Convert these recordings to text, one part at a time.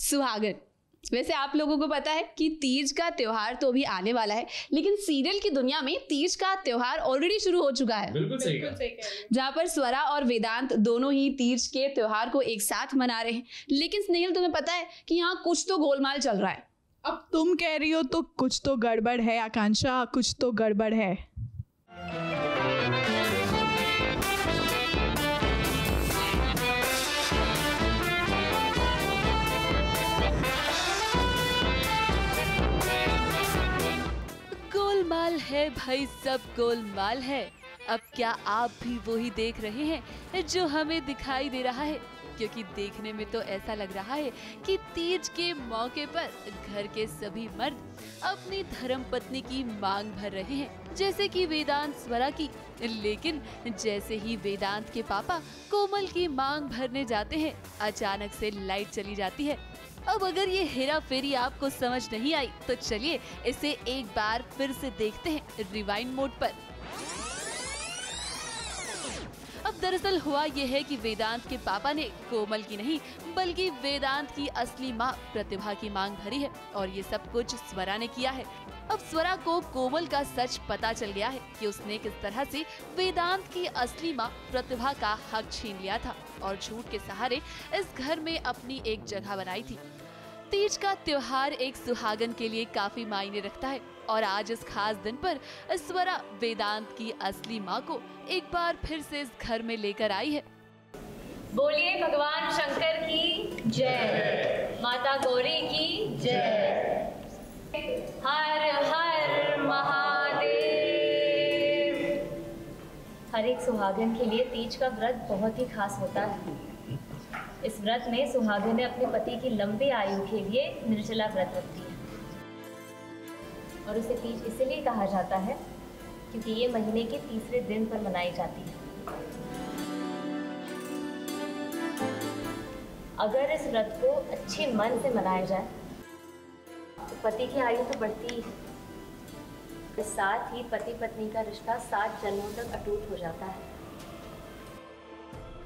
सुहागन। वैसे आप लोगों को पता है कि तीज का त्योहार तो अभी आने वाला है लेकिन सीरियल की दुनिया में तीज का त्योहार ऑलरेडी शुरू हो चुका है। बिल्कुल सही बिल्कुल कहा सही कह रहे हो। जहाँ पर स्वरा और वेदांत दोनों ही तीज के त्योहार को एक साथ मना रहे हैं। लेकिन स्नेहिल तुम्हें पता है कि यहाँ कुछ तो गोलमाल चल रहा है। अब तुम कह रही हो तो कुछ तो गड़बड़ है आकांक्षा कुछ तो गड़बड़ है। गोलमाल है भाई, सब गोलमाल है। अब क्या आप भी वही देख रहे हैं जो हमें दिखाई दे रहा है? क्योंकि देखने में तो ऐसा लग रहा है कि तीज के मौके पर घर के सभी मर्द अपनी धर्म पत्नी की मांग भर रहे हैं, जैसे कि वेदांत स्वरा की। लेकिन जैसे ही वेदांत के पापा कोमल की मांग भरने जाते हैं, अचानक से लाइट चली जाती है। अब अगर ये हेरा फेरी आपको समझ नहीं आई तो चलिए इसे एक बार फिर से देखते हैं रिवाइंड मोड पर। अब दरअसल हुआ यह है कि वेदांत के पापा ने कोमल की नहीं, बल्कि वेदांत की असली माँ प्रतिभा की मांग भरी है और ये सब कुछ स्वरा ने किया है। अब स्वरा को कोमल का सच पता चल गया है कि उसने किस तरह से वेदांत की असली माँ प्रतिभा का हक छीन लिया था और झूठ के सहारे इस घर में अपनी एक जगह बनाई थी। तीज का त्योहार एक सुहागन के लिए काफ़ी मायने रखता है और आज इस खास दिन पर स्वरा वेदांत की असली माँ को एक बार फिर से इस घर में लेकर आई है। बोलिए भगवान शंकर की जय। माता गौरी की जय। हर हर महादेव। हर एक सुहागन के लिए तीज का व्रत बहुत ही खास होता है। इस व्रत में सुहागन अपने पति की लंबी आयु के लिए निर्जला व्रत रखती है और उसे तीज इसलिए कहा जाता है क्योंकि ये महीने के तीसरे दिन पर मनाई जाती है। अगर इस व्रत को अच्छे मन से मनाया जाए तो पति की आयु तो बढ़ती ही है। साथ ही पति पत्नी का रिश्ता सात जन्मों तक अटूट हो जाता है।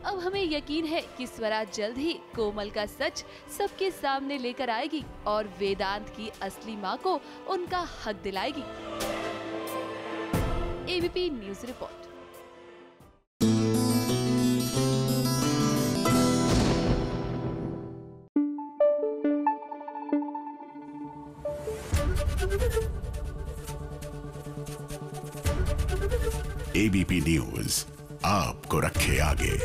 अब हमें यकीन है कि स्वरा जल्द ही कोमल का सच सबके सामने लेकर आएगी और वेदांत की असली माँ को उनका हक दिलाएगी। ABP news report ABP news आपको रखे आगे।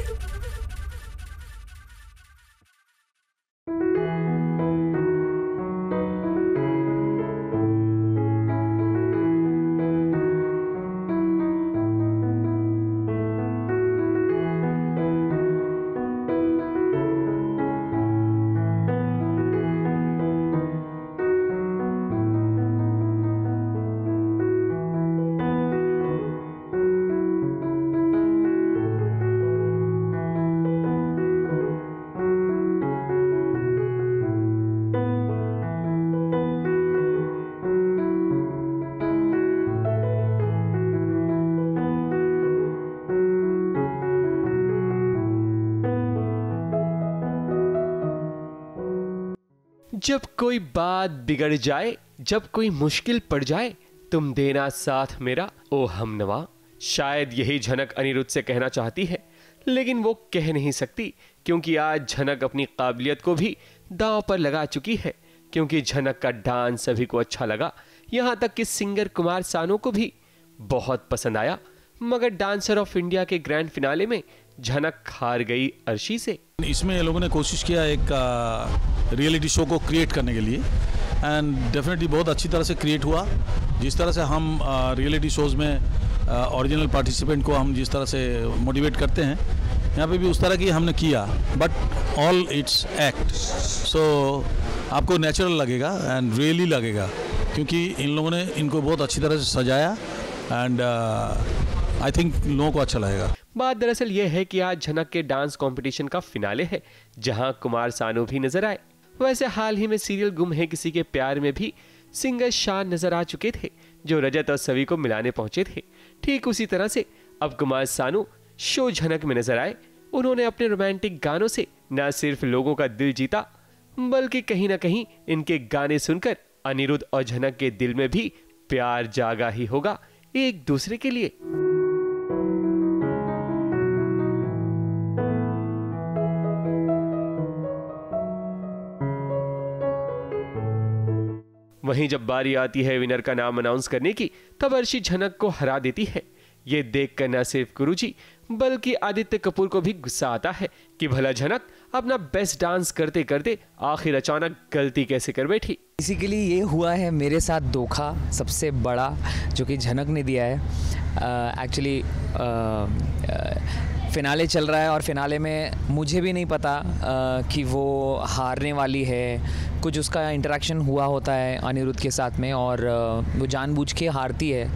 जब कोई बात बिगड़ जाए, जब कोई मुश्किल पड़ जाए, तुम देना साथ मेरा, ओ हमनवा शायद यही झनक अनिरुद्ध से कहना चाहती है, लेकिन वो कह नहीं सकती, क्योंकि आज झनक अपनी काबिलियत को भी दांव पर लगा चुकी है, क्योंकि झनक का डांस सभी को अच्छा लगा। यहाँ तक कि सिंगर कुमार सानू को भी बहुत पसंद आया, मगर डांसर ऑफ़ इंडिया के ग्रैंड फिनाले में झनक हार गई अर्शी से। इसमें लोगों ने कोशिश किया एक रियलिटी शो को क्रिएट करने के लिए। एंड डेफिनेटली बहुत अच्छी तरह से क्रिएट हुआ। जिस तरह से हम रियलिटी शोज़ में ओरिजिनल पार्टिसिपेंट को हम जिस तरह से मोटिवेट करते हैं, यहाँ पे भी उस तरह की हमने किया। But all it's act so आपको नेचुरल लगेगा एंड रियली लगेगा। क्योंकि इन लोगों ने इनको बहुत अच्छी तरह से सजाया एंड आई थिंक लोगों को अच्छा लगेगा। बात दरअसल ये है कि आज झनक के डांस कंपटीशन का फिनाले है, जहाँ कुमार सानू भी नज़र आए। वैसे हाल ही में सीरियल गुम है किसी के प्यार में भी सिंगर शान नज़र आ चुके थे, जो रजत और सभी को मिलाने पहुँचे थे। ठीक उसी तरह से अब कुमार सानू शो झनक में नज़र आए। उन्होंने अपने रोमांटिक गानों से न सिर्फ़ लोगों का दिल जीता, बल्कि कहीं ना कहीं इनके गाने सुनकर अनिरुद्ध और झनक के दिल में भी प्यार जागा ही होगा एक दूसरे के लिए। वहीं जब बारी आती है विनर का नाम अनाउंस करने की, तब अर्शी झनक को हरा देती है। ये देखकर न सिर्फ़ गुरुजी, बल्कि आदित्य कपूर को भी गुस्सा आता है कि भला झनक अपना बेस्ट डांस करते करते आखिर अचानक गलती कैसे कर बैठी। बेसिकली ये हुआ है मेरे साथ धोखा सबसे बड़ा जो कि झनक ने दिया है। एक्चुअली फिनाले चल रहा है और फिनाले में मुझे भी नहीं पता आ, कि वो हारने वाली है। कुछ उसका इंटरेक्शन हुआ होता है अनिरुद्ध के साथ में और वो जानबूझ के हारती है।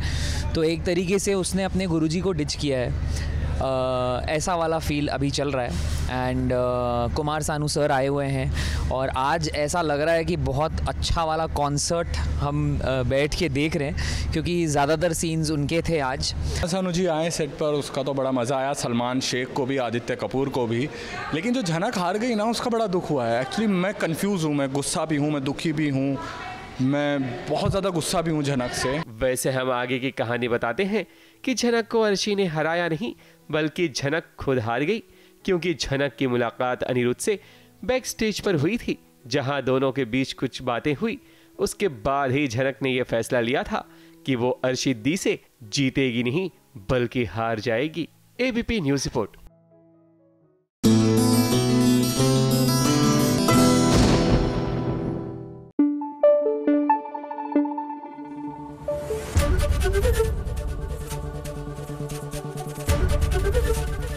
तो एक तरीके से उसने अपने गुरुजी को डिच किया है। ऐसा वाला फील अभी चल रहा है। And uh, Kumar Sanu sir आए हुए हैं। और आज ऐसा लग रहा है कि बहुत अच्छा वाला कॉन्सर्ट हम uh, बैठ के देख रहे हैं। क्योंकि ज़्यादातर सीन्स उनके थे आज। सानू जी आए सेट पर उसका तो बड़ा मज़ा आया। सलमान शेख को भी आदित्य कपूर को भी। लेकिन जो झनक हार गई ना उसका बड़ा दुख हुआ है। एक्चुअली मैं कन्फ्यूज़ हूँ मैं गुस्सा भी हूँ मैं दुखी भी हूँ। मैं बहुत ज़्यादा गुस्सा भी हूँ झनक से। वैसे हम आगे की कहानी बताते हैं कि झनक को अर्शी ने हराया नहीं बल्कि झनक खुद हार गई, क्योंकि झनक की मुलाकात अनिरुद्ध से बैक स्टेज पर हुई थी, जहाँ दोनों के बीच कुछ बातें हुई। उसके बाद ही झनक ने यह फैसला लिया था कि वो अर्शिद से जीतेगी नहीं, बल्कि हार जाएगी। ABP news report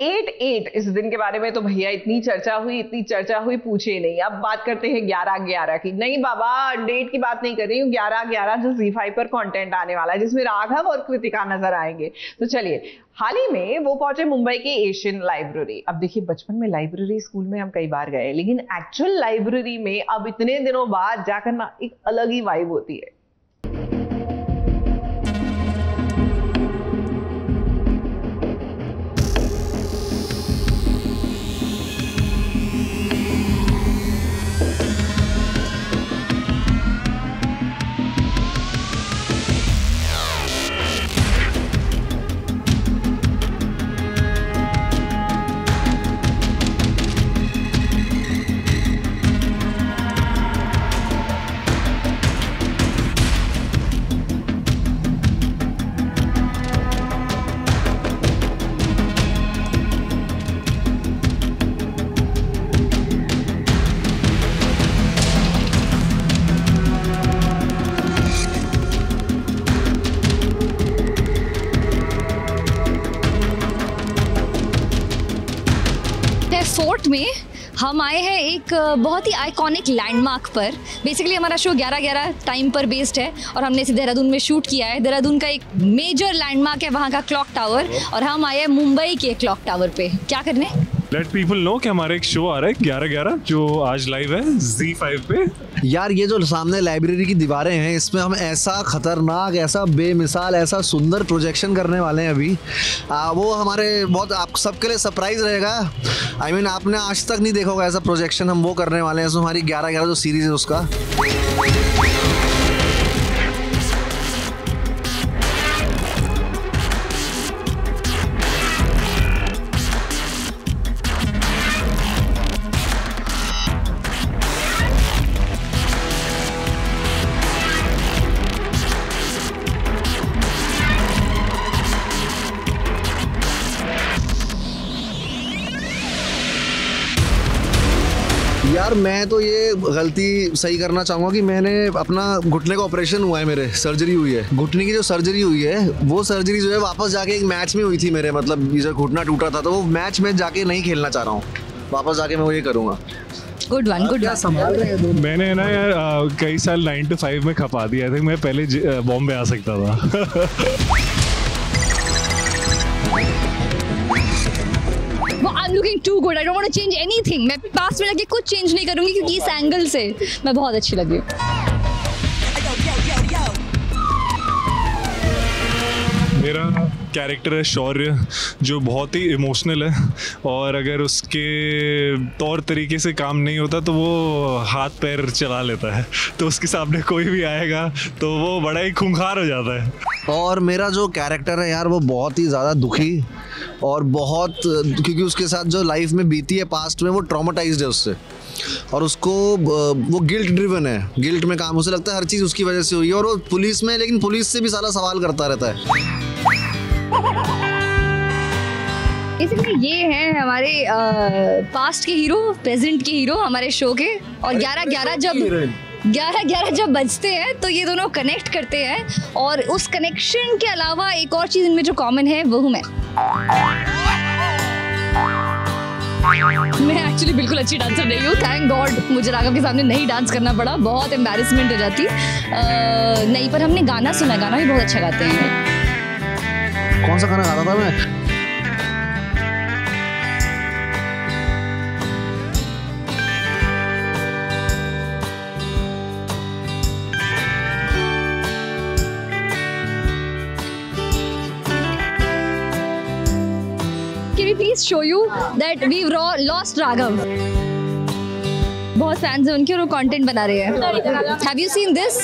eight eight इस दिन के बारे में तो भैया इतनी चर्चा हुई, इतनी चर्चा हुई, पूछे नहीं। अब बात करते हैं ग्यारह ग्यारह की। नहीं बाबा, डेट की बात नहीं कर रही हूँ। ग्यारह ग्यारह जो जी फाइव पर कंटेंट आने वाला है, जिसमें राघव और कृतिका नज़र आएँगे। तो चलिए, हाल ही में वो पहुँचे मुंबई की एशियन लाइब्रेरी अब देखिए, बचपन में लाइब्रेरी स्कूल में हम कई बार गए, लेकिन एक्चुअल लाइब्रेरी में अब इतने दिनों बाद जाकर ना एक अलग ही वाइब होती है। बहुत ही आइकॉनिक लैंडमार्क पर बेसिकली हमारा शो 11-11 टाइम पर बेस्ड है और हमने इसे देहरादून में शूट किया है। देहरादून का एक मेजर लैंडमार्क है, वहाँ का क्लॉक टावर और हम आए हैं मुंबई के क्लॉक टावर पे। क्या करने? लेट पीपल नो कि हमारा एक शो आ रहा है ग्यारह ग्यारह जो आज लाइव है जी फाइव पे। यार ये जो सामने लाइब्रेरी की दीवारें हैं इसमें हम ऐसा खतरनाक ऐसा बेमिसाल ऐसा सुंदर प्रोजेक्शन करने वाले हैं अभी। आ, वो हमारे बहुत आप सबके लिए सरप्राइज़ रहेगा। आई I मीन mean, आपने आज तक नहीं देखा होगा ऐसा प्रोजेक्शन हम वो करने वाले हैं हमारी ग्यारह ग्यारह जो सीरीज़ है उसका। यार मैं तो ये गलती सही करना चाहूँगा कि मैंने अपना घुटने का ऑपरेशन हुआ है मेरे। सर्जरी हुई है। घुटने की जो सर्जरी हुई है वो सर्जरी जो है वापस जाके एक मैच में हुई थी मेरे मतलब जब घुटना टूटा था तो वो मैच में जाके नहीं खेलना चाह रहा हूँ। वापस जाके मैं वो ये करूँगा। गुड वन गुड वन संभाल रहे हैं मैंने ना यार कई साल नाइन टू फाइव में खपा दिया था मैं पहले बॉम्बे आ सकता था। Too good I don't want to change anything मैं पास में लगे कुछ चेंज नहीं करूँगी क्योंकि इस एंगल से मैं बहुत अच्छी लगी मेरा कैरेक्टर है शौर्य जो बहुत ही इमोशनल है और अगर उसके तौर तरीके से काम नहीं होता तो वो हाथ पैर चला लेता है। तो उसके सामने कोई भी आएगा तो वो बड़ा ही खूंखार हो जाता है। और मेरा जो कैरेक्टर है यार वो बहुत ही ज़्यादा दुखी और बहुत क्योंकि उसके साथ जो लाइफ में बीती है पास्ट में वो ट्रॉमाटाइज्ड है उससे। और उसको वो गिल्ट ड्रिवन है। गिल्ट में काम उसे लगता है हर चीज़ उसकी वजह से हुई है। और वो पुलिस में लेकिन पुलिस से भी सारा सवाल करता रहता है। बेसिकली ये है हमारे आ, पास्ट के हीरो प्रेजेंट के हीरो हमारे शो के। और 11 11 जब 11 11 जब बजते हैं तो ये दोनों कनेक्ट करते हैं और उस कनेक्शन के अलावा एक और चीज़ इनमें जो कॉमन है वो हूँ मैं। मैं एक्चुअली बिल्कुल अच्छी डांसर नहीं हूँ थैंक गॉड मुझे राघव के सामने नहीं डांस करना पड़ा बहुत एम्बेरसमेंट हो जाती। अह, नहीं पर हमने गाना सुना गाना भी बहुत अच्छा गाते हैं। कौन सा गाना गाता था मैं? Show you that we've lost Raghav? बहुत फैंस हैं उनके और वो कंटेंट बना रहे हैं। हैव यू सीन दिस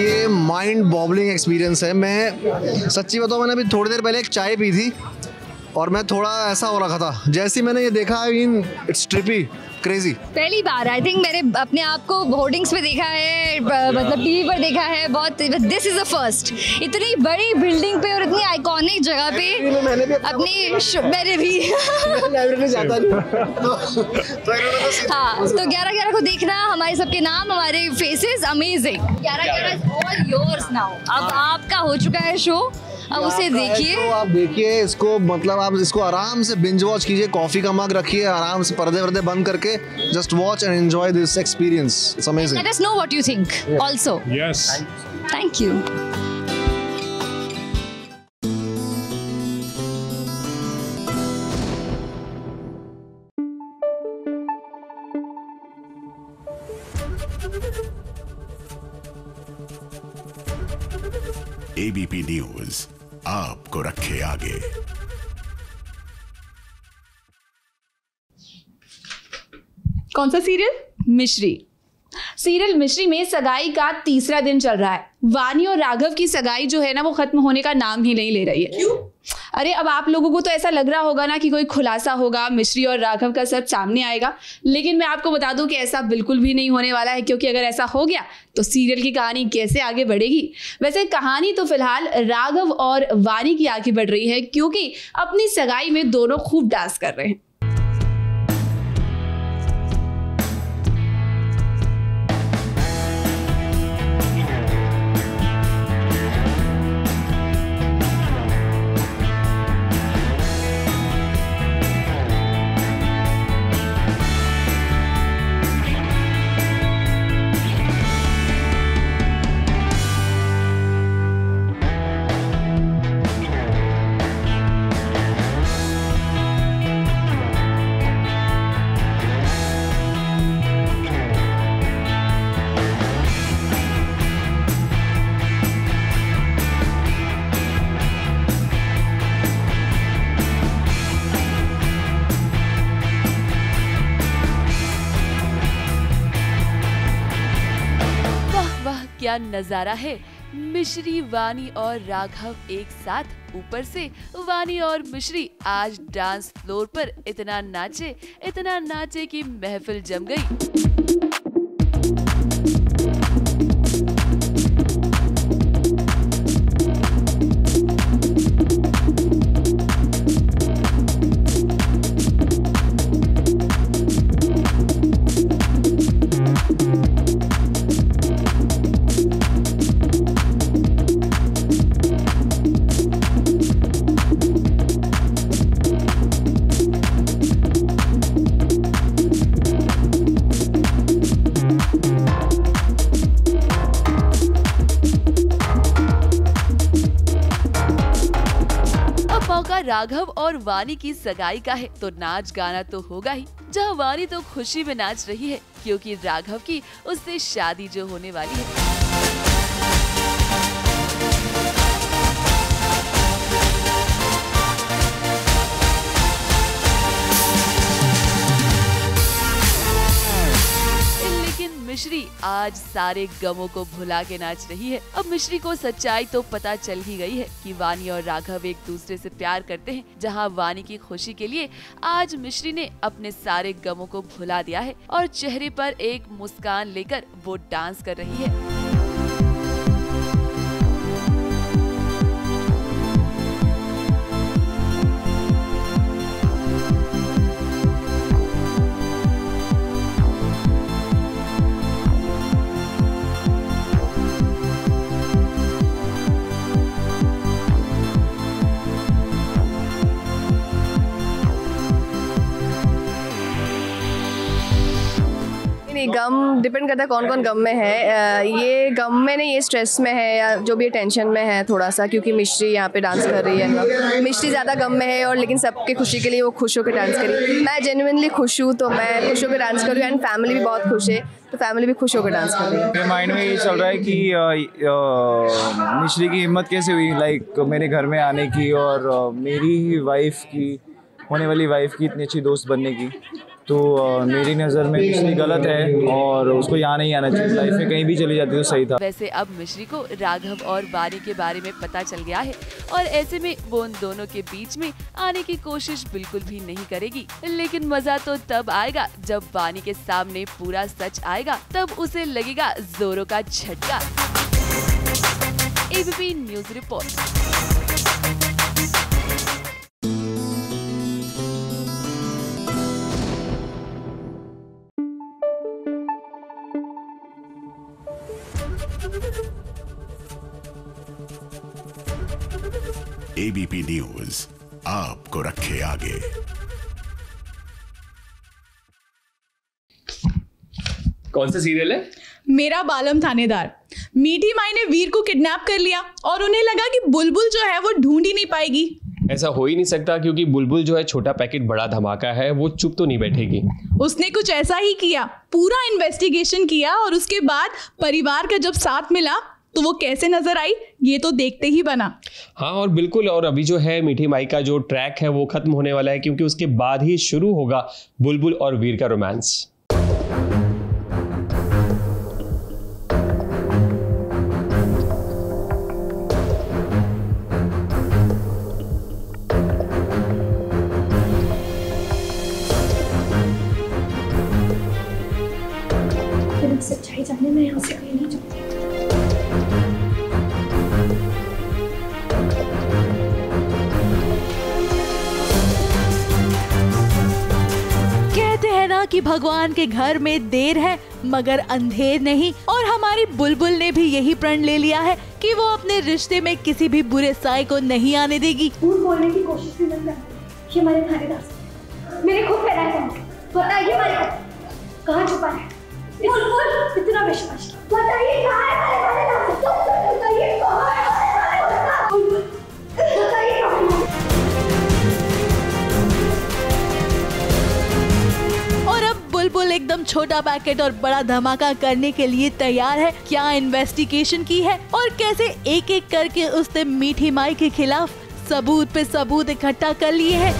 ये माइंड बॉबलिंग एक्सपीरियंस है। मैं, सच्ची बताऊँ, मैंने अभी थोड़ी देर पहले एक चाय पी थी और मैं थोड़ा ऐसा हो रखा था, जैसे ही मैंने ये देखा इन इट्स ट्रिपी क्रेजी पहली बार आई थिंक मैंने अपने आप को होर्डिंग्स पे देखा है मतलब टीवी पर देखा है बहुत दिस इज़ द फ़र्स्ट इतनी बड़ी बिल्डिंग पे और इतनी आइकॉनिक जगह पे अपनी मैंने भी। हाँ तो ग्यारह ग्यारह को देखना हमारे सबके नाम हमारे फेसेस अमेजिंग ग्यारह ग्यारह ऑल योर्स नाउ अब आपका हो चुका है शो अब उसे देखिए तो आप देखिए इसको मतलब आप इसको आराम से बिंज वॉच कीजिए कॉफ़ी का मग रखिए आराम से पर्दे वर्दे बंद करके just watch and enjoy this experience it's amazing Let us know what you think also. Yes. Thank you. ABP news आपको रखे आगे। कौन सा सीरियल? मिश्री। सीरियल मिश्री में सगाई का तीसरा दिन चल रहा है। वानी और राघव की सगाई जो है ना वो खत्म होने का नाम ही नहीं ले रही है। क्यों? अरे अब आप लोगों को तो ऐसा लग रहा होगा ना कि कोई खुलासा होगा मिश्री और राघव का सब सामने आएगा। लेकिन मैं आपको बता दूँ कि ऐसा बिल्कुल भी नहीं होने वाला है क्योंकि अगर ऐसा हो गया तो सीरियल की कहानी कैसे आगे बढ़ेगी? वैसे कहानी तो फ़िलहाल राघव और वानी की आगे बढ़ रही है क्योंकि अपनी सगाई में दोनों खूब डांस कर रहे हैं। क्या नज़ारा है। मिश्री, वानी और राघव एक साथ ऊपर से, वानी और मिश्री आज डांस फ्लोर पर इतना नाचे इतना नाचे कि महफिल जम गई। राघव और वानी की सगाई का है तो नाच गाना तो होगा ही। जहाँ वानी तो खुशी में नाच रही है, क्योंकि राघव की उससे शादी जो होने वाली है। आज सारे गमों को भुला के नाच रही है। अब मिश्री को सच्चाई तो पता चल ही गई है कि वानी और राघव एक दूसरे से प्यार करते हैं, जहाँ वानी की खुशी के लिए आज मिश्री ने अपने सारे गमों को भुला दिया है और चेहरे पर एक मुस्कान लेकर वो डांस कर रही है। डिपेंड करता है कौन कौन गम में है। ये गम में नहीं, ये स्ट्रेस में है या जो भी टेंशन में है थोड़ा सा क्योंकि मिश्री यहाँ पे डांस कर रही है मिश्री ज़्यादा गम में है और लेकिन सबके खुशी के लिए वो खुश होकर डांस करी मैं जेनुइनली खुश हूँ तो मैं खुश होकर डांस कर एंड फैमिली भी बहुत खुश है तो फैमिली भी खुश होकर डांस कर रही है। मेरे माइंड में ये चल रहा है कि मिश्री की हिम्मत कैसे हुई लाइक मेरे घर में आने की और मेरी वाइफ की, होने वाली वाइफ की इतनी अच्छी दोस्त बनने की। तो मेरी नज़र में मिश्री गलत है और उसको यहाँ नहीं आना चाहिए। लाइफ में कहीं भी चली जाती तो सही था। वैसे अब मिश्री को राघव और वानी के बारे में पता चल गया है और ऐसे में वो उन दोनों के बीच में आने की कोशिश बिल्कुल भी नहीं करेगी। लेकिन मज़ा तो तब आएगा जब वानी के सामने पूरा सच आएगा, तब उसे लगेगा जोरों का झटका। ABP news report. ABP news आपको रखे आगे। कौन सा सीरियल है? मेरा बालम थानेदार। मीठी माई ने वीर को किडनैप कर लिया और उन्हें लगा कि बुलबुल जो है वो ढूंढ ही नहीं पाएगी। ऐसा हो ही नहीं सकता क्योंकि बुलबुल जो है छोटा पैकेट बड़ा धमाका है वो चुप तो नहीं बैठेगी। उसने कुछ ऐसा ही किया पूरा इन्वेस्टिगेशन किया और उसके बाद परिवार का जब साथ मिला तो वो कैसे नज़र आई? ये तो देखते ही बना। हाँ और बिल्कुल और अभी जो है मीठी माई का जो ट्रैक है वो खत्म होने वाला है क्योंकि उसके बाद ही शुरू होगा बुलबुल और वीर का रोमांस सच्चाई जानने में यहाँ से कहीं नहीं कि भगवान के घर में देर है, मगर अंधेर नहीं। और हमारी बुलबुल ने भी यही प्रण ले लिया है कि वो अपने रिश्ते में किसी भी बुरे साय को नहीं आने देगी। बोलने की कोशिश भी मेरे खुद पैदा बताइए कहाँ छुपा है? बोल बोल इतना विश्वास। बताइए कहाँ है एकदम छोटा पैकेट और बड़ा धमाका करने के लिए तैयार है। क्या इन्वेस्टिगेशन की है? और कैसे एक एक करके उसने मीठी माई के खिलाफ सबूत पे सबूत इकट्ठा कर लिए है?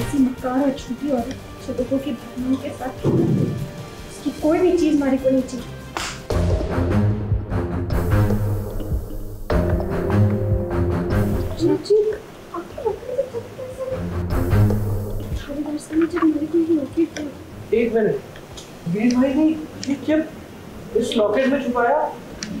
ऐसी मक्कार और झूठी औरत जो लोगों की भावनाओं के साथ उसकी कोई भी चीज़ हमारे को नहीं चाहिए। थानेदार से मुझे मेरे को ये एक मिनट। वीर भाई ने ये चिप इस लॉकेट में छुपाया?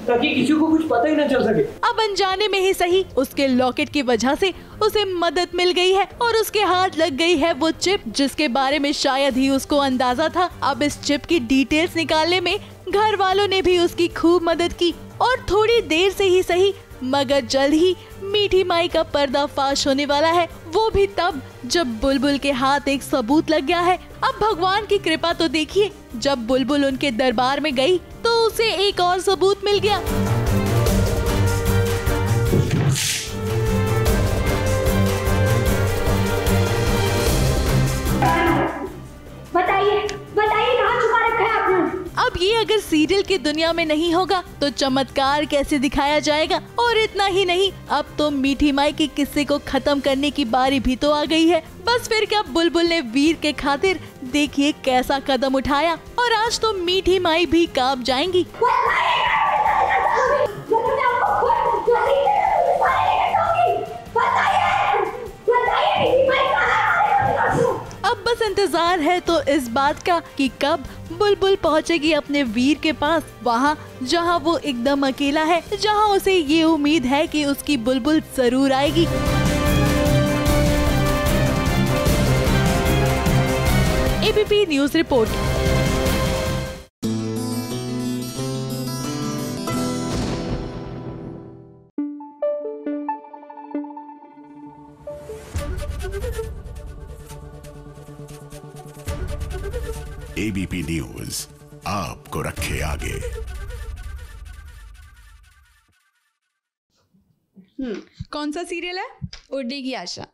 ताकि किसी को कुछ पता ही ना चल सके। अब अनजाने में ही सही उसके लॉकेट की वजह से उसे मदद मिल गई है और उसके हाथ लग गई है वो चिप जिसके बारे में शायद ही उसको अंदाज़ा था। अब इस चिप की डिटेल्स निकालने में घर वालों ने भी उसकी खूब मदद की और थोड़ी देर से ही सही मगर जल्द ही मीठी माई का पर्दाफाश होने वाला है। वो भी तब, जब बुलबुल के हाथ एक सबूत लग गया है। अब भगवान की कृपा तो देखिए, जब बुलबुल उनके दरबार में गई तो उसे एक और सबूत मिल गया। अगर सीरियल की दुनिया में नहीं होगा तो चमत्कार कैसे दिखाया जाएगा? और इतना ही नहीं, अब तो मीठी माई के किस्से को खत्म करने की बारी भी तो आ गई है। बस फिर क्या बुलबुल ने वीर के खातिर देखिए कैसा कदम उठाया? और आज तो मीठी माई भी काँप जाएँगी। बस इंतज़ार है तो इस बात का कि कब बुलबुल पहुंचेगी अपने वीर के पास, वहाँ, जहाँ वो एकदम अकेला है, जहाँ उसे ये उम्मीद है कि उसकी बुलबुल ज़रूर आएगी। ABP news report. ABP news आपको रखे आगे। हम्म कौन सा सीरियल है? उड़ने की आशा।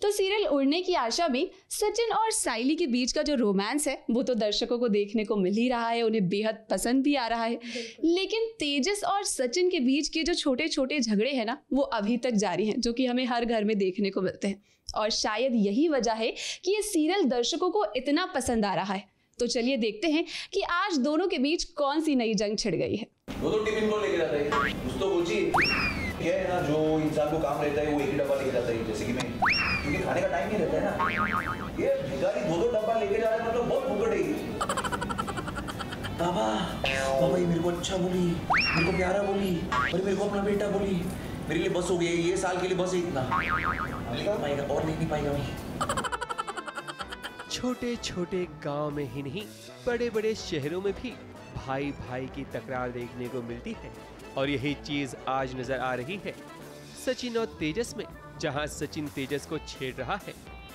तो सीरियल उड़ने की आशा में सचिन और साइली के बीच का जो रोमांस है वो तो दर्शकों को देखने को मिल ही रहा है उन्हें बेहद पसंद भी आ रहा है। लेकिन तेजस और सचिन के बीच के जो छोटे छोटे झगड़े हैं ना वो अभी तक जारी हैं जो कि हमें हर घर में देखने को मिलते हैं। और शायद यही वजह है कि ये सीरियल दर्शकों को इतना पसंद आ रहा है। तो चलिए देखते हैं कि आज दोनों के बीच कौन सी नई जंग छिड़ गई है। तो टिफ़िन कौन लेके जाता है? कुछ तो पूछिए है ना जो इंसान को काम रहता है वो एक ही डब्बा लेके जाता है जैसे कि मैं। क्योंकि खाने का टाइम नहीं रहता है ना। ये भिखारी दो दो डब्बा लेके जा रहा है मतलब बहुत फुकट है। बाबा बाबा ये मेरे को अच्छा बोली। मेरे को प्यारा बोली। और मेरे को अपना बेटा बोली। मेरे लिए बस हो गया ये साल के लिए बस इतना। और नहीं, नहीं पाएगा मैं छोटे छोटे गाँव में ही नहीं बड़े बड़े शहरों में भी भाई भाई की तकरार देखने को मिलती है और यही चीज़ आज नज़र आ रही है। सचिन और तेजस में जहाँ सचिन तेजस को छेड़ रहा है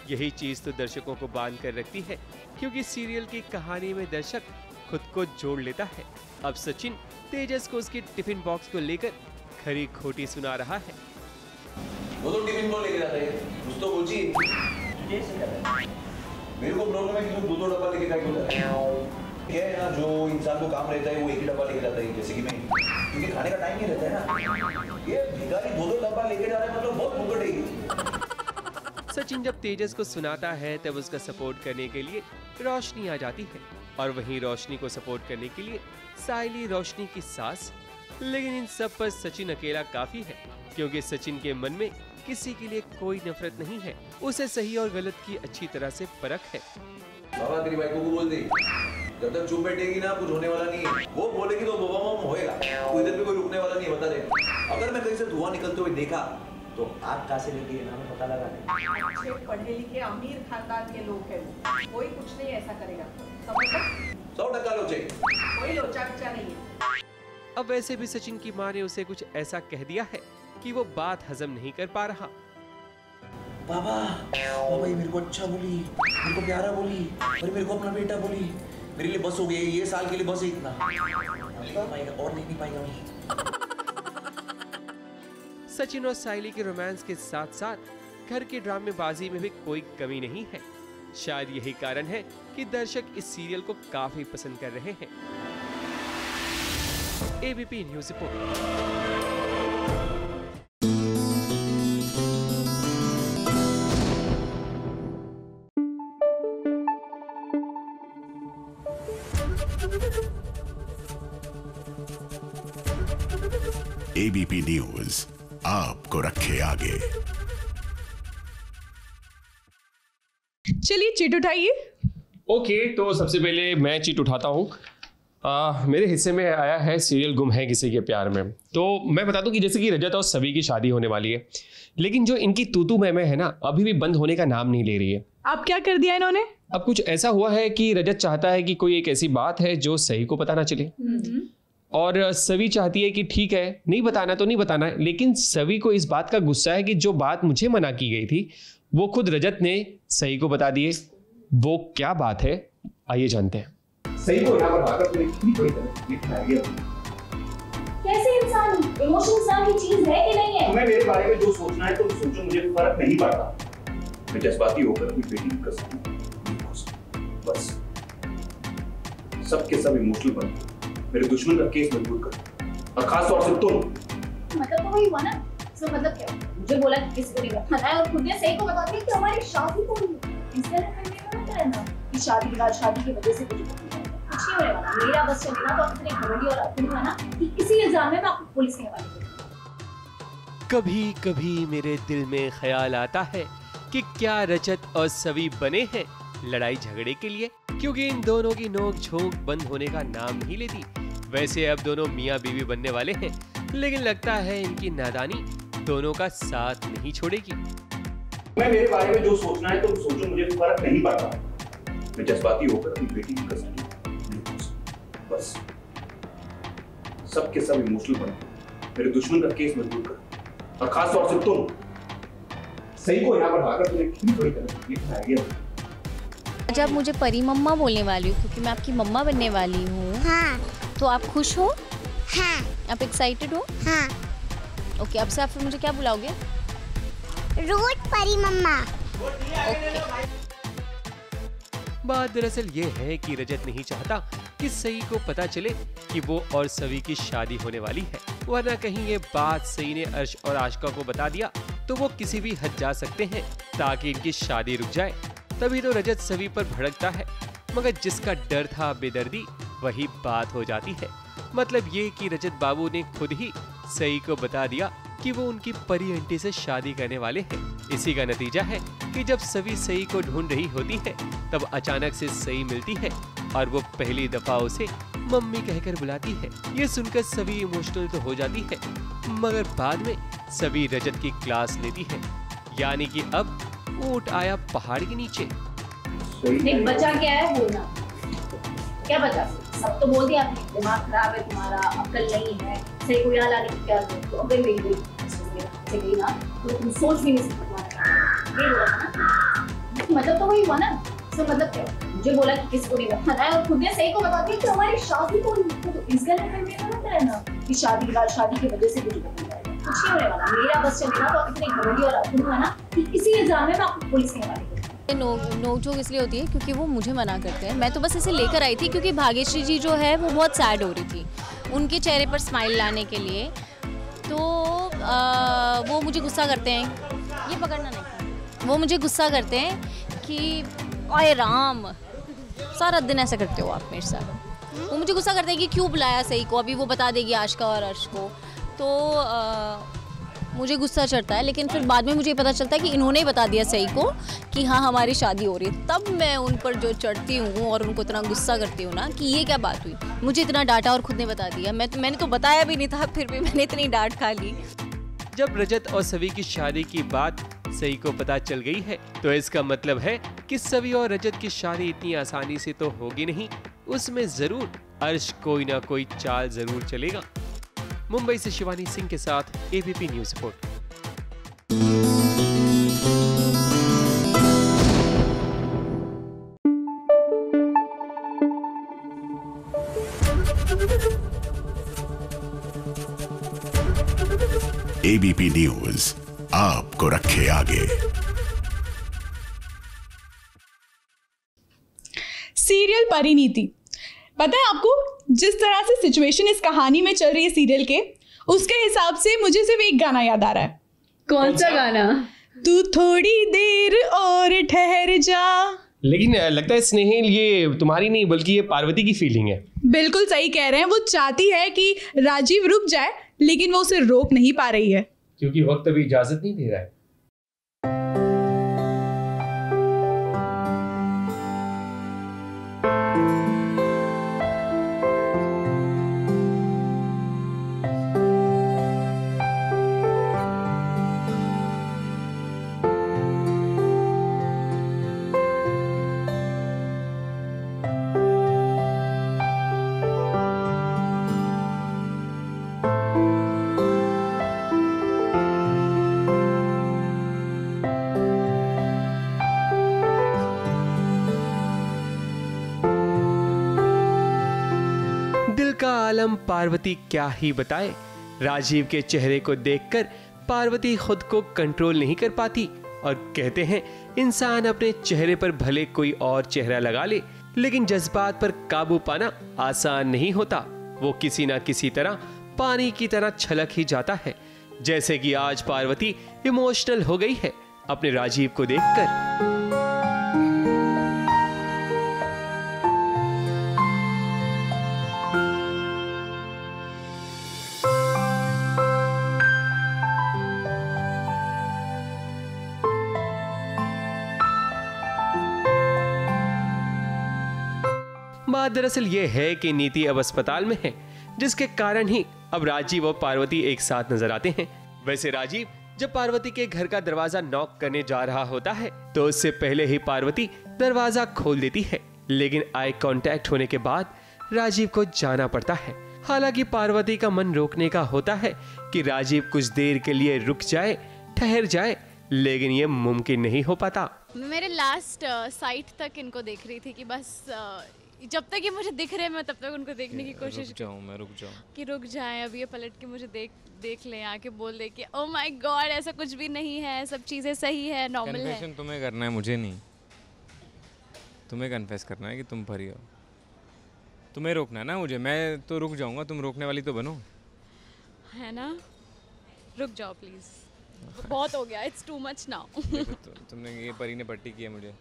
यही चीज़ तो दर्शकों को बाँध कर रखती है क्योंकि सीरियल की कहानी में दर्शक खुद को जोड़ लेता है। अब सचिन तेजस को उसके टिफ़िन बॉक्स को लेकर खरी खोटी सुना रहा है। वो तो टिफ़िन कौन लेके जाता है? कुछ तो पूछिए मेरे को प्रॉब्लम है कि तुम दो दो डब्बा लेके क्या क्यों जा रहे हो क्या है ना, जो इंसान को काम रहता है, वो एक ही डब्बा लेके जाता है, जैसे कि मैं। क्योंकि खाने का टाइम नहीं रहता है ना। ये भिखारी दो दो डब्बा लेके जा रहा है मतलब बहुत है सचिन जब तेजस को सुनाता है, तब उसका सपोर्ट करने के लिए रोशनी आ जाती है। और वहीं रोशनी को सपोर्ट करने के लिए साइली रोशनी की सास। लेकिन इन सब पर सचिन अकेला काफ़ी है, क्योंकि सचिन के मन में किसी के लिए कोई नफरत नहीं है। उसे सही और गलत की अच्छी तरह से परख है। बाबा तेरी बाइको को बोल दे। जब तक चुप बैठेगी ना कुछ होने वाला नहीं है। वो बोलेगी तो बोबा होएगा। तो इधर भी कोई रुकने वाला नहीं है, बता दे। अगर मैं कहीं से धुआँ निकलते हुए देखा तो आग कहाँ से लगी है ना हमें पता लगा ले अच्छे पढ़े लिखे अमीर खानदान के लोग हैं। कोई कुछ नहीं ऐसा करेगा। सौ टक्का लोचे। कोई लोचा बिचा नहीं है। अब वैसे भी सचिन की माँ ने उसे कुछ ऐसा कह दिया है। कि वो बात हजम नहीं कर पा रहा। बाबा बाबा ये मेरे को अच्छा बोली मेरे को प्यारा बोली और मेरे को अपना बेटा बोली। मेरे लिए बस हो गया ये साल के लिए बस है इतना। पाएगा और नहीं, पाएगा मैं। सचिन और साइली के रोमांस के साथ साथ घर के ड्रामेबाजी में भी कोई कमी नहीं है। शायद यही कारण है कि दर्शक इस सीरियल को काफ़ी पसंद कर रहे हैं। ABP news report ABP news आपको रखे आगे। चलिए चिट उठाइए। ओके तो सबसे पहले मैं चीट उठाता हूँ। आ, मेरे हिस्से में आया है सीरियल गुम है किसी के प्यार में। तो मैं बता दूँ कि जैसे कि रजत और सभी की शादी होने वाली है। लेकिन जो इनकी तूतू मैं है ना अभी भी बंद होने का नाम नहीं ले रही है। अब क्या कर दिया इन्होंने? अब कुछ ऐसा हुआ है कि रजत चाहता है कि कोई एक ऐसी बात है जो सही को पता ना चले। और सभी चाहती है कि ठीक है नहीं बताना तो नहीं बताना लेकिन सभी को इस बात का गुस्सा है कि जो बात मुझे मना की गई थी वो खुद रजत ने सही को बता दिए। वो क्या बात है आइए जानते हैं। सही को कैसे इंसान इमोशन इंसान की चीज़ है कि नहीं है? तुम्हें मेरे बारे में जो सोचना है तुम सोचो मुझे फ़र्क नहीं पड़ता। मैं जज्बाती होकर अपनी बेटी की कसम बस। सब के सब इमोशनल बन मेरे दुश्मन का केस मज़बूत कर। और खास तौर से तुम। मतलब तो वही हुआ ना? सो मतलब क्या मुझे बोला कि किसी को नहीं बताना है और खुद ने सही को बता दिया कि हमारी शादी रही इस तरह करने का मत रहना कि शादी के बाद शादी की वजह से कुछ कुछ नहीं होने वाला। मेरा बस चलेगा तो आप इतने घमंडी और अतुल हुआ ना कि इसी इल्ज़ाम में मैं आपको पुलिस के हवाले कभी कभी मेरे दिल में ख्याल आता है कि क्या रजत और सभी बने हैं। लड़ाई झगड़े के लिए, क्योंकि इन दोनों की नोक झोंक बंद होने का नाम नहीं लेती। वैसे अब दोनों मियाँ बीवी बनने वाले हैं, लेकिन लगता है इनकी नादानी दोनों का साथ नहीं छोड़ेगी। मैं मेरे बारे में जो सोचना है, तुम सोचो, मुझे फ़र्क नहीं पड़ता। मैं जज्बाती होकर अपनी बेटी की कसम बस। सब के सब इमोशनल बनो मेरे दुश्मन का केस मज़बूत कर। और खास तौर से तुम। सही को यहाँ पर भाकर तुमने क्यों थोड़ी ये आइडिया आज आप मुझे परी मम्मा बोलने वाली हो क्योंकि मैं आपकी मम्मा बनने वाली हूँ। हाँ। तो आप खुश हो? हाँ। आप एक्साइटेड हो? हाँ। ओके अब से आप फिर मुझे क्या बुलाओगे? रोज परी मम्मा। ओके। बात दरअसल ये है कि रजत नहीं चाहता कि सई को पता चले कि वो और सवी की शादी होने वाली है। वरना कहीं ये बात सई ने अर्श और आशका को बता दिया तो वो किसी भी हद जा सकते हैं ताकि इनकी शादी रुक जाए। तभी तो रजत सभी पर भड़कता है, मगर जिसका डर था बेदर्दी, वही बात हो जाती है। मतलब ये कि रजत बाबू ने खुद ही सई को बता दिया कि वो उनकी परी आंटी से शादी करने वाले हैं। इसी का नतीजा है कि जब सभी सई को ढूंढ रही होती है, तब अचानक से सई मिलती है और वो पहली दफ़ा उसे मम्मी कहकर बुलाती है। ये सुनकर सभी इमोशनल तो हो जाती है, मगर बाद में सभी रजत की क्लास लेती है। यानी कि अब ऊँट आया पहाड़ के नीचे। नहीं बचा क्या है बोलना क्या बचा? सब तो बोल दिया आपने दिमाग खराब है तुम्हारा अक्ल नहीं है सही को यहाँ लाने की क्या ज़रूरत तो अगर मेरी गई ना तो तुम सोच भी नहीं सकते ये बोला था ना? मतलब तो वही हुआ ना। सो मतलब क्या? मुझे बोला कि किसी को नहीं बताना है और खुद ने सही को बता दिया कि हमारी शादी को तो इस घर में मत रहना? कि शादी के बाद शादी की वजह से कुछ कुछ नहीं होने वाला मेरा बस चलेगा तो आप इतने और हुआ ना कि इल्ज़ाम में मैं आपको पुलिस के हवाले कर नोक नोक झोंक इसलिए होती है क्योंकि वो मुझे मना करते हैं मैं तो बस इसे लेकर आई थी क्योंकि भाग्यश्री जी जो है वो बहुत सैड हो रही थी उनके चेहरे पर स्माइल लाने के लिए तो आ, वो मुझे गुस्सा करते हैं ये पकड़ना नहीं वो मुझे गुस्सा करते हैं कि ओए राम सारा दिन ऐसा करते हो आप मेरे साथ वो मुझे गुस्सा करते हैं कि क्यों बुलाया सही को अभी वो बता देगी आशका और अर्श को तो आ, मुझे गुस्सा चढ़ता है लेकिन फिर बाद में मुझे पता चलता है कि इन्होंने ही बता दिया सही को कि हाँ हमारी शादी हो रही है। तब मैं उन पर जो चढ़ती हूँ और उनको इतना गुस्सा करती हूँ ना कि ये क्या बात हुई? मुझे इतना डांटा और खुद ने बता दिया। मैं तो मैंने तो बताया भी नहीं था फिर भी मैंने इतनी डांट खा ली। जब रजत और सभी की शादी की बात सही को पता चल गई है तो इसका मतलब है कि सभी और रजत की शादी इतनी आसानी से तो होगी नहीं। उसमें ज़रूर अर्श कोई ना कोई चाल ज़रूर चलेगा। मुंबई से शिवानी सिंह के साथ ABP news report ABP news आपको रखे आगे. सीरियल परिणीति. पता है आपको जिस तरह से सिचुएशन इस कहानी में चल रही है सीरियल के उसके हिसाब से मुझे सिर्फ़ एक गाना याद आ रहा है। कौन सा गाना? तू थोड़ी देर और ठहर जा। लेकिन लगता है स्नेहिल ये तुम्हारी नहीं बल्कि ये पार्वती की फीलिंग है। बिल्कुल सही कह रहे हैं वो चाहती है कि राजीव रुक जाए लेकिन वो उसे रोक नहीं पा रही है। क्योंकि वक्त अभी इजाज़त नहीं दे रहा है। पार्वती क्या ही बताए। राजीव के चेहरे को देखकर पार्वती खुद को कंट्रोल नहीं कर पाती और कहते हैं, इंसान अपने चेहरे पर भले कोई और चेहरा लगा ले, लेकिन जज्बात पर काबू पाना आसान नहीं होता। वो किसी ना किसी तरह पानी की तरह छलक ही जाता है। जैसे कि आज पार्वती इमोशनल हो गई है अपने राजीव को देखकर। दरअसल ये है कि नीति अब अस्पताल में है जिसके कारण ही अब राजीव और पार्वती एक साथ नज़र आते हैं। वैसे राजीव जब पार्वती के घर का दरवाज़ा नॉक करने जा रहा होता है तो उससे पहले ही पार्वती दरवाज़ा खोल देती है। लेकिन आई कांटेक्ट होने के बाद राजीव को जाना पड़ता है। हालाँकि पार्वती का मन रोकने का होता है कि राजीव कुछ देर के लिए रुक जाए ठहर जाए लेकिन ये मुमकिन नहीं हो पाता। मेरे लास्ट साइट तक इनको देख रही थी कि बस uh, जब तक ये मुझे दिख रहे हैं मैं तब तक उनको देखने की कोशिश रुक जाऊँ मैं रुक जाऊँ। कि रुक जाएँ अब ये पलट के मुझे देख देख लें आके बोल दे कि ओ माय गॉड ऐसा कुछ भी नहीं है सब चीज़ें सही है नॉर्मल है. कन्फेशन तुम्हें करना है मुझे नहीं। तुम्हें कन्फेस करना है कि तुम परी हो। तुम्हें रोकना है ना मुझे मैं तो रुक जाऊँगा तुम रोकने वाली तो बनो। है ना? रुक जाओ प्लीज़ बहुत हो गया इट्स टू मच नाउ तुमने ये परी ने पट्टी की है मुझे।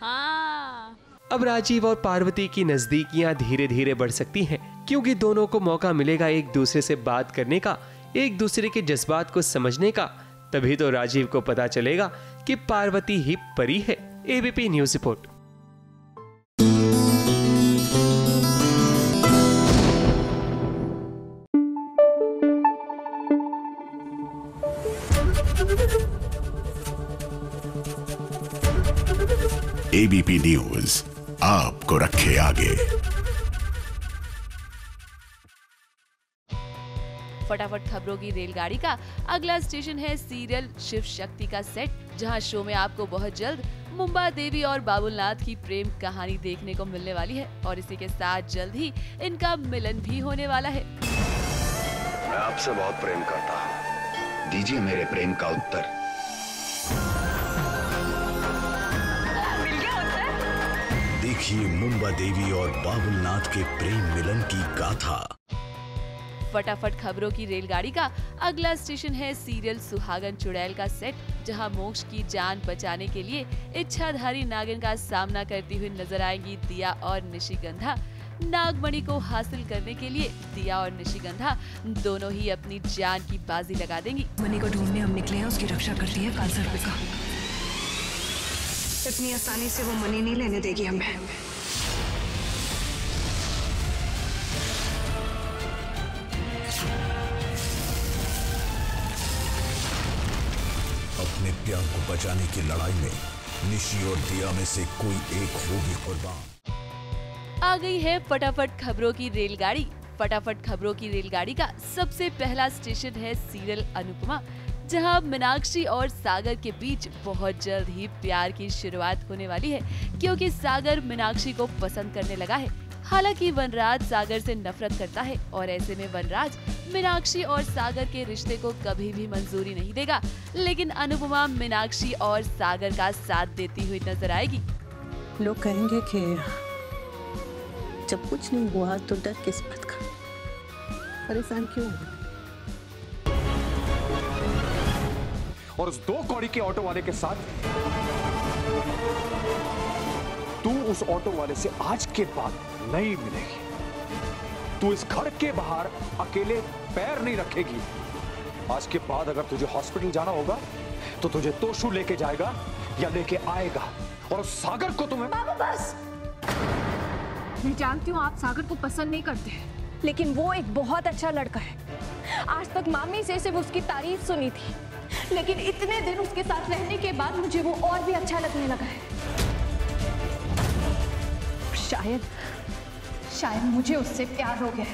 हाँ। अब राजीव और पार्वती की नजदीकियाँ धीरे धीरे बढ़ सकती हैं, क्योंकि दोनों को मौका मिलेगा एक दूसरे से बात करने का, एक दूसरे के जज्बात को समझने का। तभी तो राजीव को पता चलेगा कि पार्वती ही परी है। ABP news report. ABP news. आपको रखे आगे। फटाफट खबरों की रेलगाड़ी का अगला स्टेशन है सीरियल शिव शक्ति का सेट जहाँ शो में आपको बहुत जल्द मुंबा देवी और बाबुलनाथ की प्रेम कहानी देखने को मिलने वाली है और इसी के साथ जल्द ही इनका मिलन भी होने वाला है। मैं आपसे बहुत प्रेम करता हूँ। दीजिए मेरे प्रेम का उत्तर। देखिए मुंबा देवी और बाबुलनाथ के प्रेम मिलन की गाथा। फटाफट खबरों की रेलगाड़ी का अगला स्टेशन है सीरियल सुहागन चुड़ैल का सेट जहाँ मोक्ष की जान बचाने के लिए इच्छाधारी नागिन का सामना करती हुई नज़र आएँगी दिया और निशिगंधा। नागमणि को हासिल करने के लिए दिया और निशिगंधा दोनों ही अपनी जान की बाजी लगा देंगी। मनी को ढूँढने हम निकले हैं उसकी रक्षा करती है काल सर्पिका इतनी आसानी से वो मनी नहीं लेने देगी हमें। अपने प्यार को बचाने की लड़ाई में निशी और दिया में से कोई एक होगी कुर्बान। आ गई है फटाफट खबरों की रेलगाड़ी। फटाफट खबरों की रेलगाड़ी का सबसे पहला स्टेशन है सीरियल अनुपमा। जहाँ मीनाक्षी और सागर के बीच बहुत जल्द ही प्यार की शुरुआत होने वाली है, क्योंकि सागर मीनाक्षी को पसंद करने लगा है। हालाँकि वनराज सागर से नफरत करता है और ऐसे में वनराज मीनाक्षी और सागर के रिश्ते को कभी भी मंजूरी नहीं देगा, लेकिन अनुपमा मीनाक्षी और सागर का साथ देती हुई नज़र आएगी। लोग कहेंगे कि जब कुछ नहीं हुआ तो डर किस बात का। परेशान क्यों हो? और उस दो कौड़ी के ऑटो वाले के साथ तू उस ऑटो वाले से आज के बाद नहीं मिलेगी। तू इस घर के बाहर अकेले पैर नहीं रखेगी। आज के बाद अगर तुझे हॉस्पिटल जाना होगा तो तुझे तोशु लेके जाएगा या लेके आएगा। और उस सागर को तुम्हें बस। मैं जानती हूँ आप सागर को पसंद नहीं करते लेकिन वो एक बहुत अच्छा लड़का है। आज तक मामी से सिर्फ़ उसकी तारीफ़ सुनी थी। लेकिन इतने दिन उसके साथ रहने के बाद मुझे वो और भी अच्छा लगने लगा है। शायद शायद मुझे उससे प्यार हो गया।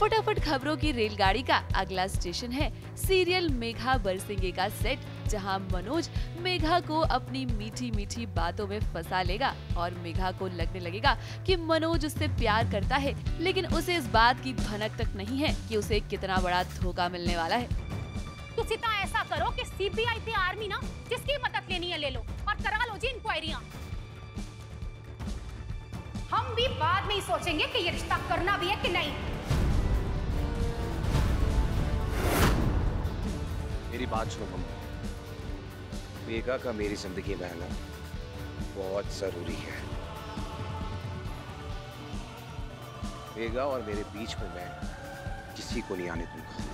फटाफट खबरों की रेलगाड़ी का अगला स्टेशन है सीरियल मेघा बरसिंगे का सेट, जहाँ मनोज मेघा को अपनी मीठी मीठी बातों में फंसा लेगा और मेघा को लगने लगेगा कि मनोज उससे प्यार करता है, लेकिन उसे इस बात की भनक तक नहीं है कि उसे कितना बड़ा धोखा मिलने वाला है। तुसी ता ऐसा करो कि सीबीआई ते आर्मी ना जिसकी मदद लेनी है ले लो और करा लो जी इंक्वायरियाँ हम भी बाद में ही सोचेंगे कि ये रिश्ता करना भी है कि नहीं। मेरी बात सुनो मम्मा। बेगा का मेरी ज़िंदगी में आना बहुत ज़रूरी है। बेगा और मेरे बीच में मैं किसी को नहीं आने दूँगा।